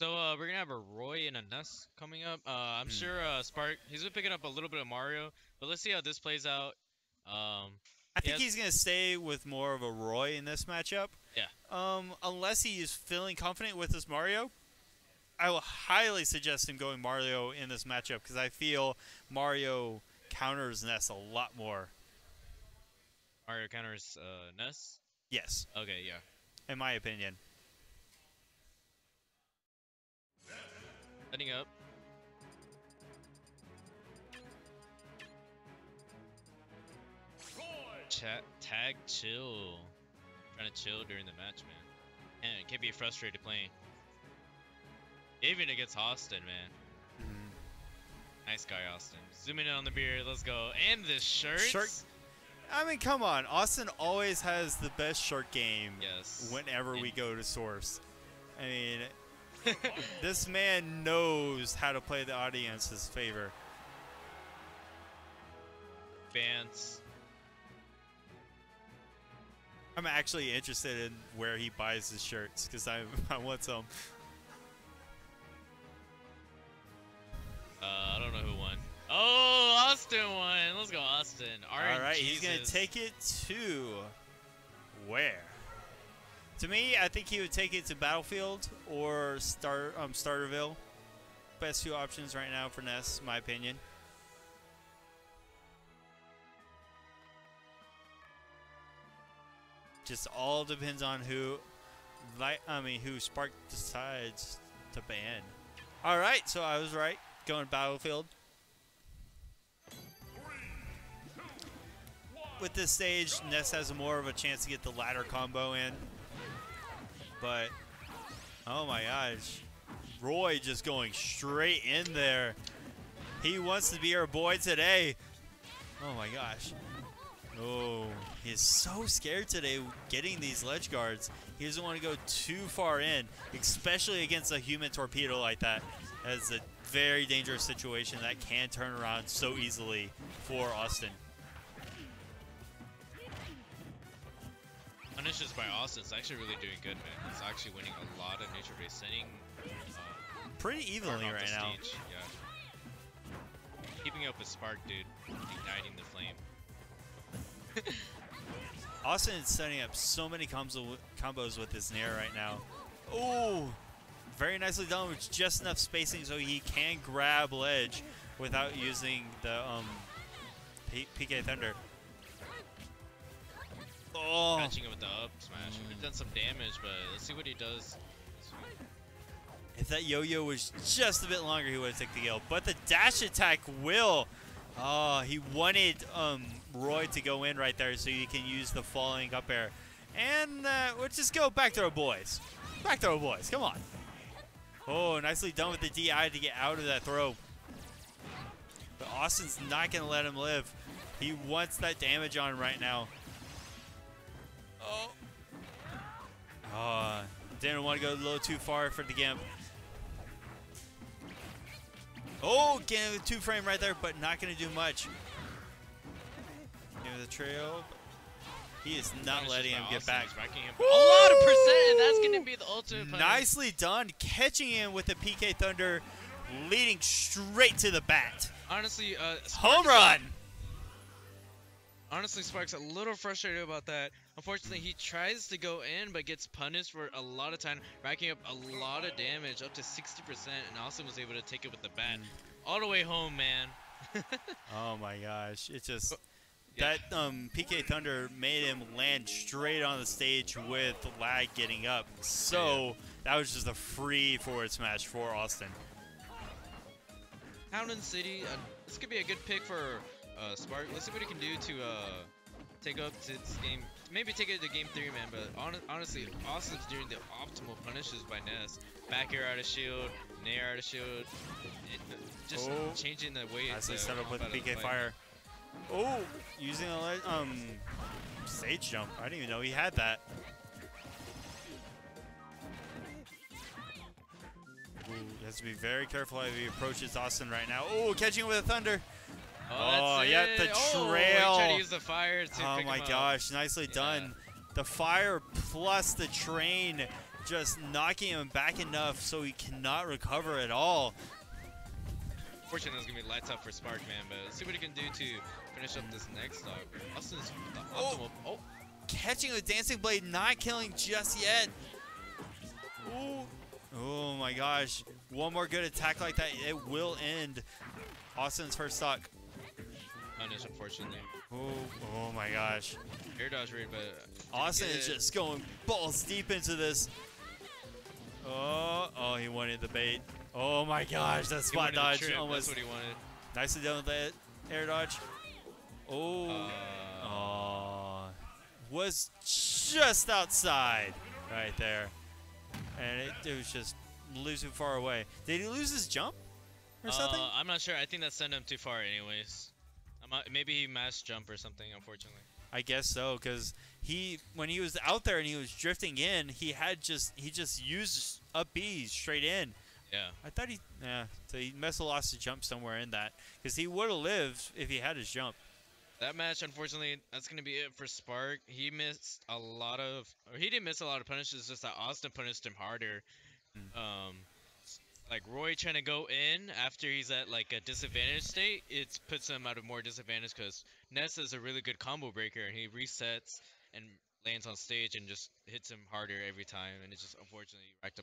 So uh, we're gonna have a Roy and a Ness coming up. Uh, I'm Hmm. sure uh, Spark he's been picking up a little bit of Mario, but let's see how this plays out. Um, I think he's gonna stay with more of a Roy in this matchup. Yeah. Um, unless he is feeling confident with his Mario, I will highly suggest him going Mario in this matchup because I feel Mario counters Ness a lot more. Mario counters uh, Ness. Yes, Okay, yeah. in my opinion. Setting up. Chat, tag, chill. Trying to chill during the match, man. Man, it can be frustrated playing. Even against Awestin, man. Mm-hmm. Nice guy, Awestin. Zooming in on the beard, let's go. And the shirts. Shirt- I mean, come on. Awestin always has the best shirt game Yes. whenever we go to Source. I mean, this man knows how to play the audience's favor. Fans. I'm actually interested in where he buys his shirts because I I want some. Uh, I don't know who won. Oh, Awestin won. Let's go, Awestin. All right, RNG he's gonna take it to where? To me, I think he would take it to Battlefield or Star um Starterville. Best two options right now for Ness, in my opinion. Just all depends on who, I mean, who Spark decides to ban. All right, so I was right. Going Battlefield. with this stage, Ness has more of a chance to get the ladder combo in. But, oh my gosh. Roy just going straight in there. He wants to be our boy today. Oh my gosh. Oh, he's so scared today getting these ledge guards. He doesn't want to go too far in, especially against a human torpedo like that. That's a very dangerous situation that can turn around so easily for Awestin. Punishes by Awestin is actually really doing good, man. He's actually winning a lot of nature base, sending uh, Pretty evenly right now. Yeah. Keeping up with Spark, dude. Igniting the flame. Awestin is setting up so many combos combos with his Nair right now. Oh, very nicely done with just enough spacing so he can grab ledge without using the um, P- PK Thunder. Oh, Catching him with the up smash. We've done some damage, but let's see what he does. if that yo-yo was just a bit longer, he would have taken the kill. But the dash attack will. Oh, he wanted um, Roy to go in right there so you can use the falling up air. And uh, we'll just go back throw, boys. Back throw, boys. Come on. Oh, nicely done with the DI to get out of that throw. But Awestin's not going to let him live. He wants that damage on right now. Oh. Oh, didn't want to go a little too far for the Gimp. Oh, getting a two frame right there, but not going to do much. Give the trail. He is not letting him get back. him- A lot of percent, and that's gonna be the ultimate. Nicely done, catching him with the PK Thunder, leading straight to the bat. Honestly, uh, Home run! Honestly, Spark's a little frustrated about that. Unfortunately, he tries to go in, but gets punished for a lot of time, racking up a lot of damage, up to 60%, and Awestin was able to take it with the bat. Mm. All the way home, man. Oh my gosh, it just that um, PK Thunder made him land straight on the stage with lag getting up. So that was just a free forward smash for Awestin. Howden City, uh, this could be a good pick for uh, Spark. Let's see what he can do to uh, take up to this game. Maybe take it to game three, man. But hon honestly, Awestin's doing the optimal punishes by Ness. Back air out of shield, nair out of shield. It, just Oh. changing the way Nicely set up with the PK. Fire. Oh, using a um sage jump. I didn't even know he had that. Ooh, he has to be very careful how he approaches Awestin right now. Oh, catching him with a thunder. Oh, Oh, yeah, the Oh, trail. to use the fire to Oh my him up. gosh, nicely Yeah. done. The fire plus the train just knocking him back enough so he cannot recover at all. Fortunately, it's gonna be lights out for Spark, man. But let's see what he can do to finish up this next stock. Awestin's the Oh. optimal. Oh, Catching a Dancing Blade, not killing just yet. Ooh. Oh my gosh. One more good attack like that, it will end Awestin's first stock. Unfortunately. Oh, oh my gosh. Air dodge read, but Awestin is just going balls deep into this. Oh, oh, he wanted the bait. Oh my gosh, that spot dodge almost That's what he wanted. nicely done with that air dodge. Oh, Uh, oh, was just outside right there, and it, it was just losing far away. Did he lose his jump or something? Uh, I'm not sure. I think that sent him too far, anyways. Maybe he mass jump or something. Unfortunately. I guess so, because he when he was out there and he was drifting in, he had just he just used up B straight in. Yeah. I thought he yeah, so he must have lost his jump somewhere in that, because he would have lived if he had his jump. That match, unfortunately, that's gonna be it for Spark. He missed a lot of, or he didn't miss a lot of punishes. Just that Awestin punished him harder. Hmm. Um, like Roy trying to go in after he's at like a disadvantage state, it puts him at a more disadvantage because Ness is a really good combo breaker and he resets and lands on stage and just hits him harder every time, and it just unfortunately racked up